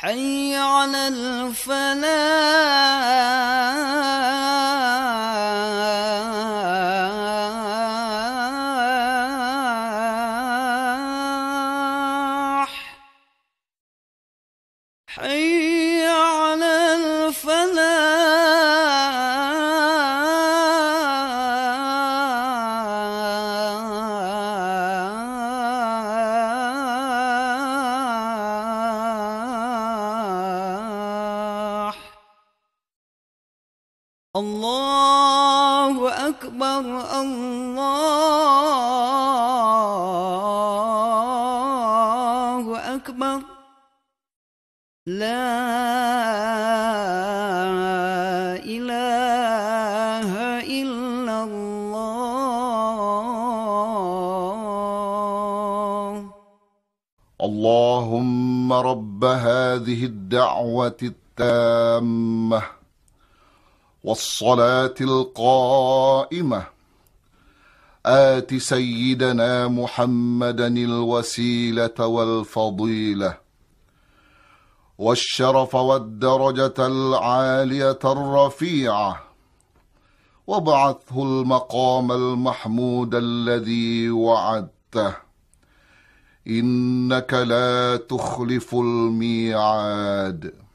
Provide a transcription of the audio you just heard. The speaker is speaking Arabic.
حي على الفلاح. حي الله أكبر الله أكبر. لا إله إلا الله. اللهم رب هذه الدعوة التامة. والصلاة القائمة. آت سيدنا محمدا الوسيلة والفضيلة والشرف والدرجة العالية الرفيعة. وابعثه المقام المحمود الذي وعدته. إنك لا تخلف الميعاد.